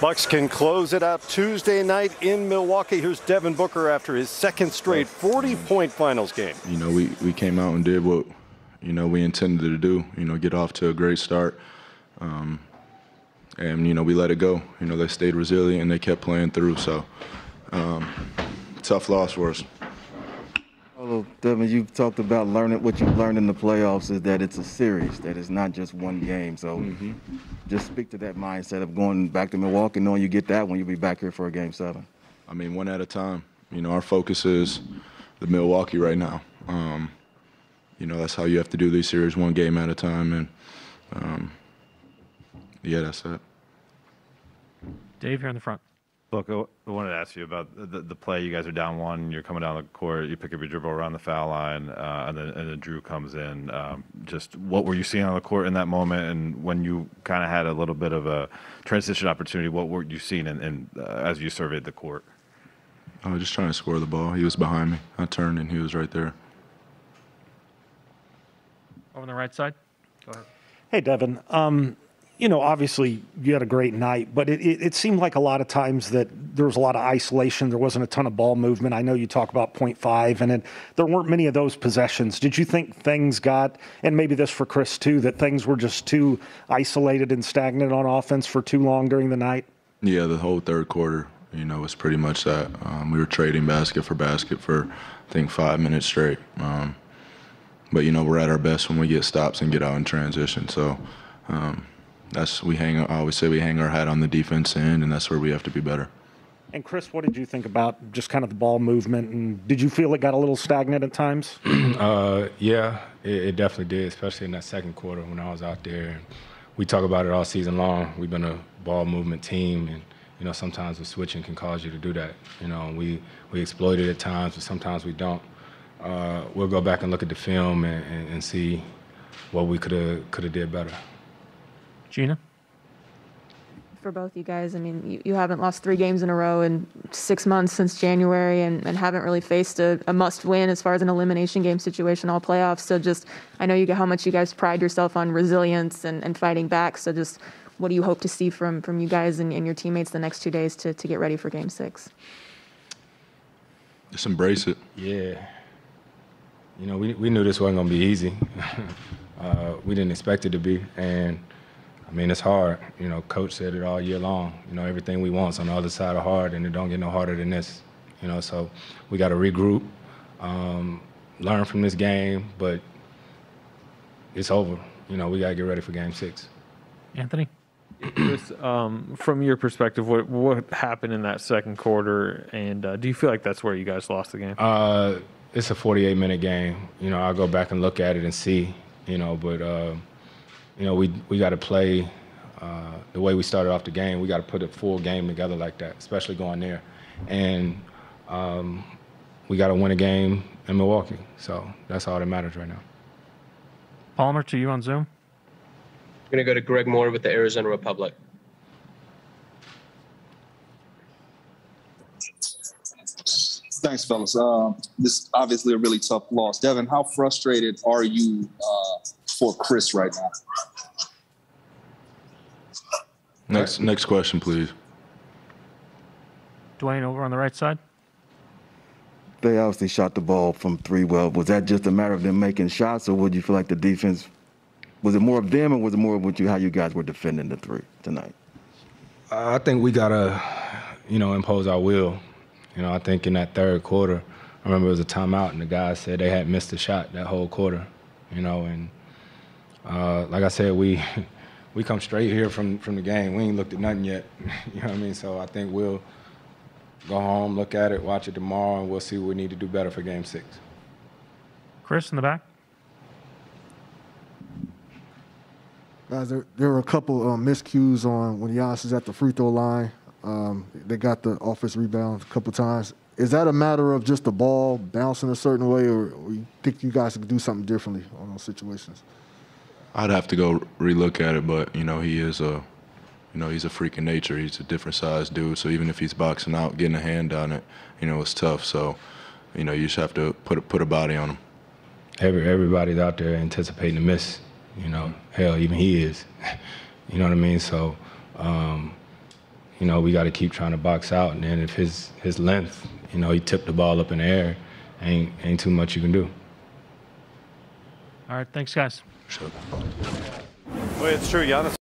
Bucks can close it out Tuesday night in Milwaukee. Here's Devin Booker after his second straight 40-point finals game. You know, we, we came out and did what, you know, we intended to do, you know, get off to a great start. Um, and, you know, we let it go. You know, they stayed resilient and they kept playing through. So, um, tough loss for us. Well, Devin, you've talked about learning what you've learned in the playoffs is that it's a series, that it's not just one game. So mm-hmm. just speak to that mindset of going back to Milwaukee, knowing you get that when you'll be back here for a game seven. I mean, one at a time. You know, our focus is the Milwaukee right now. Um, you know, that's how you have to do these series, one game at a time. And um, yeah, that's it. Dave, here in the front. Look, I wanted to ask you about the, the play. You guys are down one. You're coming down the court. You pick up your dribble around the foul line, uh, and then and then Jrue comes in. Um, just what were you seeing on the court in that moment? And when you kind of had a little bit of a transition opportunity, what were you seeing in, in uh, as you surveyed the court? I was just trying to score the ball. He was behind me. I turned and he was right there. Over on the right side. Go ahead. Hey, Devin. Um, you know, obviously you had a great night, but it, it, it, seemed like a lot of times that there was a lot of isolation. There wasn't a ton of ball movement. I know you talk about 0.5, and it, there weren't many of those possessions. Did you think things got, and maybe this for Chris too, that things were just too isolated and stagnant on offense for too long during the night? Yeah, the whole third quarter, you know, was pretty much that. Um, we were trading basket for basket for, I think, five minutes straight. Um, but, you know, we're at our best when we get stops and get out in transition. So, um, that's we hang. I always say we hang our hat on the defense end, and that's where we have to be better. And Chris, what did you think about just kind of the ball movement? And did you feel it got a little stagnant at times? uh, yeah, it, it, definitely did, especially in that second quarter when I was out there. We talk about it all season long. We've been a ball movement team, and you know sometimes the switching can cause you to do that. You know, we we exploit it at times, but sometimes we don't. Uh, we'll go back and look at the film and, and, and see what we could have could have did better. Gina? For both you guys, I mean, you, you haven't lost three games in a row in six months since January and, and haven't really faced a, a must win as far as an elimination game situation all playoffs. So just, I know you get how much you guys pride yourself on resilience and, and fighting back. So just, what do you hope to see from, from you guys and, and your teammates the next two days to, to get ready for game six? Just embrace it. Yeah. You know, we, we knew this wasn't going to be easy. uh, we didn't expect it to be. And, I mean, it's hard. You know, coach said it all year long. You know, everything we want's on the other side of hard, and it don't get no harder than this. You know, so we got to regroup, um, learn from this game, but it's over. You know, we got to get ready for Game Six. Anthony. Chris, um, from your perspective, what what happened in that second quarter, and uh, do you feel like that's where you guys lost the game? Uh, it's a 48 minute game. You know, I'll go back and look at it and see. You know, but. Uh, you know, we we got to play uh, the way we started off the game. We got to put a full game together like that, especially going there, and um, we got to win a game in Milwaukee. So that's all that matters right now. Palmer, to you on Zoom. I'm going to go to Greg Moore with the Arizona Republic. Thanks, fellas. Uh, this obviously a really tough loss. Devin, how frustrated are you uh, for Chris right now? Next, next question, please. Dwayne, over on the right side. They obviously shot the ball from three well. Was that just a matter of them making shots, or would you feel like the defense was it more of them, or was it more of you how you guys were defending the three tonight? I think we gotta, you know, impose our will. You know, I think in that third quarter, I remember it was a timeout, and the guys said they had missed a shot that whole quarter. You know, and uh, like I said, we we come straight here from from the game. We ain't looked at nothing yet. you know what I mean? So I think we'll go home, look at it, watch it tomorrow, and we'll see what we need to do better for Game Six. Chris in the back. Guys, there, there were a couple um, miscues on when Giannis is at the free throw line. Um, they got the offense rebound a couple times. Is that a matter of just the ball bouncing a certain way, or, or you think you guys could do something differently on those situations? I'd have to go relook at it, but you know he is a, you know he's a freak of nature. He's a different size dude. So even if he's boxing out, getting a hand on it, you know it's tough. So, you know you just have to put a, put a body on him. Every everybody's out there anticipating to miss. You know, hell, even he is. you know what I mean? So, um, you know, we got to keep trying to box out. And then if his his length, you know, he tipped the ball up in the air, ain't ain't too much you can do. All right, thanks, guys. Well, it's true. Giannis